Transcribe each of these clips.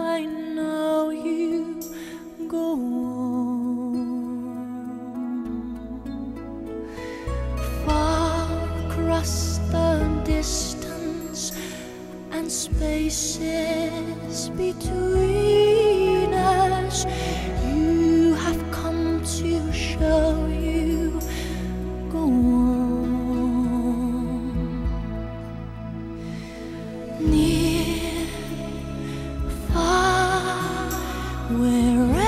I know you go on far across the distance and spaces between. where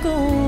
故